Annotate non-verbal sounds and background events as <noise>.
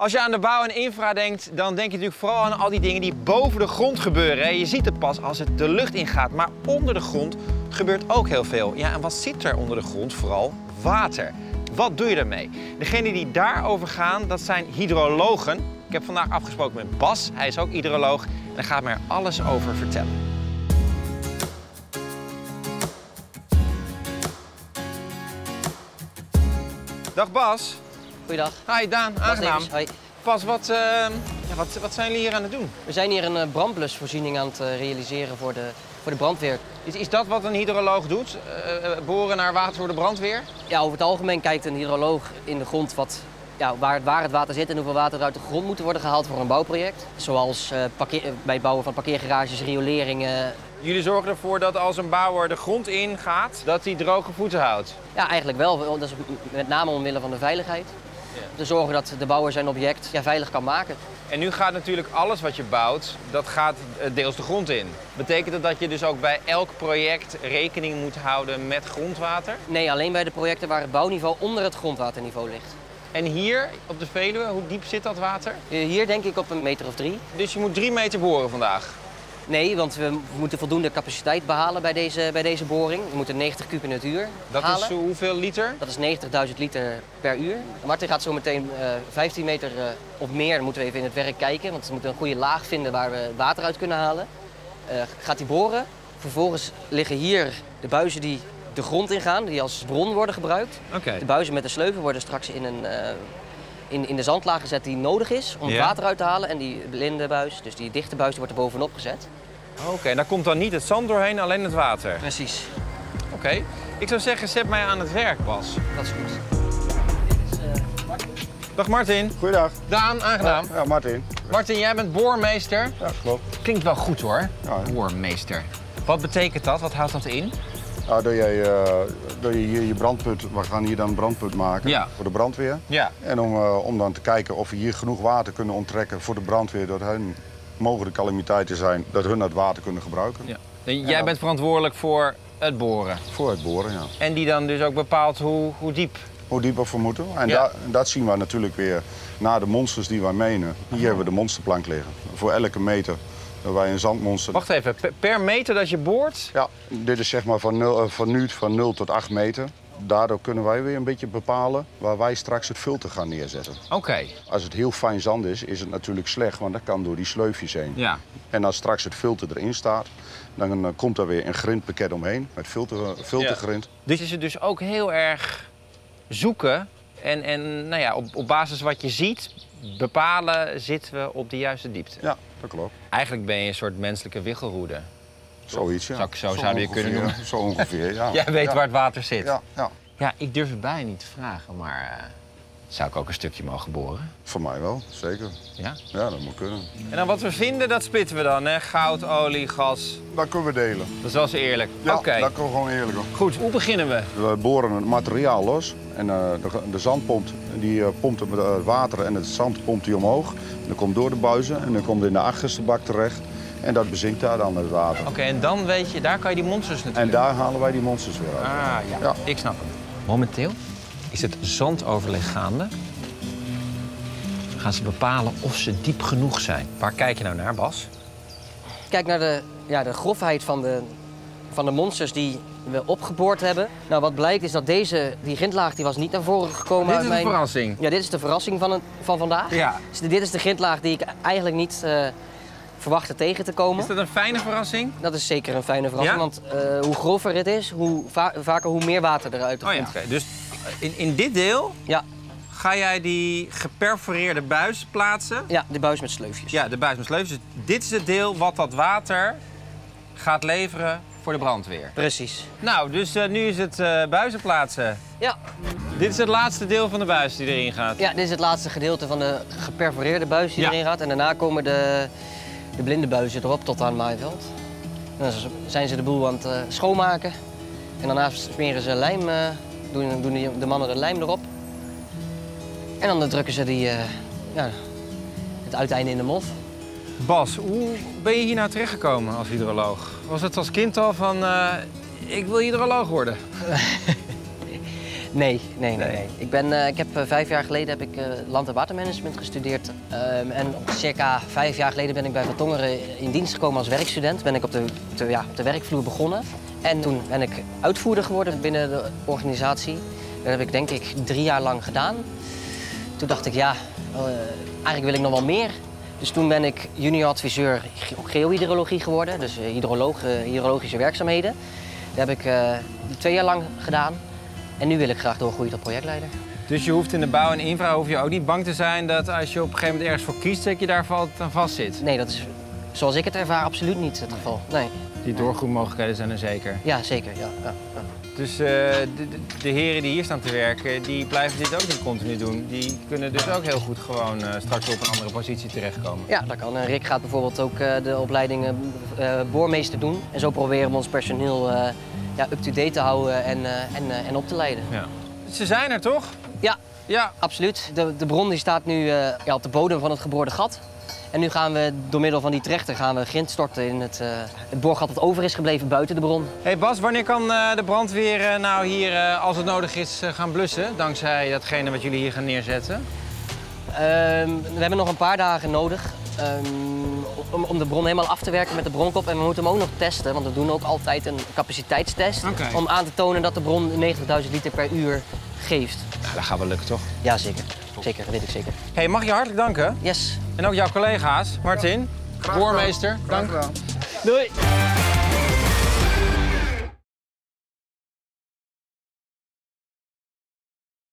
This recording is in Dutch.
Als je aan de bouw en infra denkt, dan denk je natuurlijk vooral aan al die dingen die boven de grond gebeuren. Je ziet het pas als het de lucht ingaat, maar onder de grond gebeurt ook heel veel. Ja, en wat zit er onder de grond? Vooral water. Wat doe je daarmee? Degenen die daarover gaan, dat zijn hydrologen. Ik heb vandaag afgesproken met Bas, hij is ook hydroloog en hij gaat me er alles over vertellen. Dag Bas. Goeiedag. Hi Daan, aangenaam. Bas, wat, eh, ja, wat, wat zijn jullie hier aan het doen? We zijn hier een eh, brandblusvoorziening aan het eh, realiseren voor de, voor de brandweer. Is, is dat wat een hydroloog doet? Eh, boren naar water voor de brandweer? Ja, over het algemeen kijkt een hydroloog in de grond wat, ja, waar, het- waar het water zit en hoeveel water er uit de grond moet worden gehaald voor een bouwproject. Zoals parkeer- bij het bouwen van parkeergarages, rioleringen. Jullie zorgen ervoor dat als een bouwer de grond ingaat, dat hij droge voeten houdt. Ja, eigenlijk wel. Dat is met name omwille van de veiligheid. Te zorgen dat de bouwer zijn object ja, veilig kan maken. En nu gaat natuurlijk alles wat je bouwt, dat gaat eh, deels de grond in. Betekent dat dat je dus ook bij elk project rekening moet houden met grondwater? Nee, alleen bij de projecten waar het bouwniveau onder het grondwaterniveau ligt. En hier op de Veluwe, hoe diep zit dat water? Eh, Hier denk ik op een meter of drie. Dus je moet drie meter boren vandaag. Nee, want we moeten voldoende capaciteit behalen bij deze, bij deze boring. We moeten 90 kub in het uur Dat halen. is hoeveel liter? Dat is 90.000 liter per uur. Martin gaat zo meteen eh 15 meter eh, of meer, dan moeten we even in het werk kijken. Want we moeten een goede laag vinden waar we water uit kunnen halen. Eh, gaat hij boren. Vervolgens liggen hier de buizen die de grond ingaan, die als bron worden gebruikt. De buizen met de sleuven worden straks in, een, eh, in, in de zandlaag gezet die nodig is om Ja. het water uit te halen. En die blinde buis, dus die dichte buis, die wordt er bovenop gezet. Oké, en daar komt dan niet het zand doorheen, alleen het water. Precies. Oké. Ik zou zeggen, zet mij aan het werk, Bas. Dat is goed. Dit is, eh, Dag Martin. Goeiedag. Daan, aangenaam. Ja, Martin. Martin, jij bent boormeester. Ja, klopt. Klinkt wel goed hoor. Ja. Boormeester. Wat betekent dat? Wat houdt dat in? Nou, dat, jij, eh, dat je hier je brandput, we gaan hier dan een brandput maken Ja. voor de brandweer. Ja. En om, eh, om dan te kijken of we hier genoeg water kunnen onttrekken voor de brandweer, dat hun mogelijke calamiteiten zijn, dat hun dat water kunnen gebruiken. ja. En jij bent verantwoordelijk voor het boren. Voor het boren, ja. En die dan dus ook bepaalt hoe, hoe diep. Hoe diep we voor moeten. En Ja. da- dat zien we natuurlijk weer na de monsters die wij menen. Hier hebben we de monsterplank liggen. Voor elke meter een zandmonster... Wacht even, per- meter dat je boort? Ja, dit is zeg maar van, nul, eh, van nu van 0 tot 8 meter. Daardoor kunnen wij weer een beetje bepalen waar wij straks het filter gaan neerzetten. Oké. Als het heel fijn zand is, is het natuurlijk slecht, want dat kan door die sleufjes heen. Ja. En als straks het filter erin staat, dan eh, komt er weer een grindpakket omheen met filter, filtergrind. Dus is het dus ook heel erg zoeken en, en nou ja, op, op basis wat je ziet bepalen zitten we op de juiste diepte. Ja, dat klopt. Eigenlijk ben je een soort menselijke wiggelroede. Zoiets, ja. Zou ik- zo we je kunnen noemen. Zo ongeveer, ja. <laughs> Jij weet ja. waar het water zit. Ja, ja, Ja, ik durf het bijna niet te vragen, maar eh, zou ik ook een stukje mogen boren? voor mij wel, zeker. Ja. Ja, dat moet kunnen. En dan wat we vinden, dat spitten we dan, hè? Goud, olie, gas. Dat kunnen we delen. Dat is wel eens eerlijk. Ja, Oké, dat kunnen we gewoon eerlijk goed. Hoe beginnen we? We boren het materiaal los en eh, de, de zandpomp die, eh, pompt het eh, water en het zand pompt die omhoog. En dat komt door de buizen en dan komt het in de achterste bak terecht. En dat bezinkt daar dan het water. Oké, en dan weet je, daar kan je die monsters En natuurlijk... daar halen wij die monsters weer uit. Ah, ja. Ja. Ik snap het. Momenteel is het zandoverleg gaande. Gaan ze bepalen of ze diep genoeg zijn. Waar kijk je nou naar, Bas? Kijk naar de, ja, de grofheid van de, van de monsters die we opgeboord hebben. Nou, wat blijkt is dat deze, die grindlaag die was niet naar voren gekomen Dit is een mijn... verrassing. Ja, dit is de verrassing van, het, van vandaag. Ja. Dus dit is de grindlaag die ik eigenlijk niet eh, verwachtte tegen te komen. Is dat een fijne verrassing? Dat is zeker een fijne verrassing, Ja? want eh, hoe grover het is, hoe va- vaker hoe meer water er uit de Oh ja. Oké, dus in, in dit deel Ja, ga jij die geperforeerde buis plaatsen. ja, de buis met sleufjes. Ja, de buis met. Dus dit is het deel wat dat water gaat leveren voor de brandweer. Precies. Nou, dus eh, nu is het eh, buizen plaatsen. Ja. Dit is het laatste deel van de buis die erin gaat. ja, dit is het laatste gedeelte van de geperforeerde buis die Ja. erin gaat. En daarna komen de, de blinde buizen erop tot aan het maaiveld. En dan zijn ze de boel aan het eh, schoonmaken. En daarna smeren ze lijm, doen, doen die- de mannen de lijm erop. En dan drukken ze die, eh, ja, het uiteinde in de mof. Bas, hoe ben je hier nou terechtgekomen als hydroloog? Was het als kind al van, eh, ik wil hydroloog worden? <laughs> Nee, nee, nee. Ik, ben, eh, ik heb eh, vijf jaar geleden heb ik eh, land- en watermanagement gestudeerd. Ehm, en circa vijf jaar geleden ben ik bij Van Tongeren in dienst gekomen als werkstudent. Ben ik op de, ja, op de werkvloer begonnen. En toen ben ik uitvoerder geworden binnen de organisatie. Dat heb ik denk ik drie jaar lang gedaan. Toen dacht ik, ja, eigenlijk wil ik nog wel meer. Dus toen ben ik junior adviseur ge- geohydrologie geworden, dus hydroloog, hydrologische werkzaamheden. Dat heb ik twee jaar lang gedaan. En nu wil ik graag doorgroeien tot projectleider. Dus je hoeft in de bouw en infra hoef je ook niet bang te zijn dat als je op een gegeven moment ergens voor kiest, dat je daar valt- aan vast zit. Nee, dat is zoals ik het ervaar absoluut niet het geval. Nee. Die doorgroeimogelijkheden zijn er zeker. Ja, zeker. Ja, ja, ja. Dus eh, de, heren die hier staan te werken, die blijven dit ook niet continu doen. Die kunnen dus ook heel goed gewoon eh, straks op een andere positie terechtkomen. ja dat kan. Rick gaat bijvoorbeeld ook eh, de opleiding boormeester doen. En zo proberen we ons personeel ja, up-to-date te houden en, en, en op te leiden. Ja. Ze zijn er toch? Ja, Ja. Absoluut. De, de bron die staat nu ja, op de bodem van het geboorde gat. En nu gaan we door middel van die trechter gaan we grind storten in het, eh, het boorgat dat over is gebleven buiten de bron. Hey Bas, wanneer kan eh, de brandweer eh, nou hier, als het nodig is, gaan blussen? Dankzij datgene wat jullie hier gaan neerzetten. Ehm, we hebben nog een paar dagen nodig ehm, om, om de bron helemaal af te werken met de bronkop. En we moeten hem ook nog testen, want we doen ook altijd een capaciteitstest. Om aan te tonen dat de bron 90.000 liter per uur geeft. Nou, dat gaat wel lukken toch? Ja, zeker. Zeker, dat weet ik zeker. Hey, mag je hartelijk danken. Yes. En ook jouw collega's. Martin, boormeester, dank. Doei.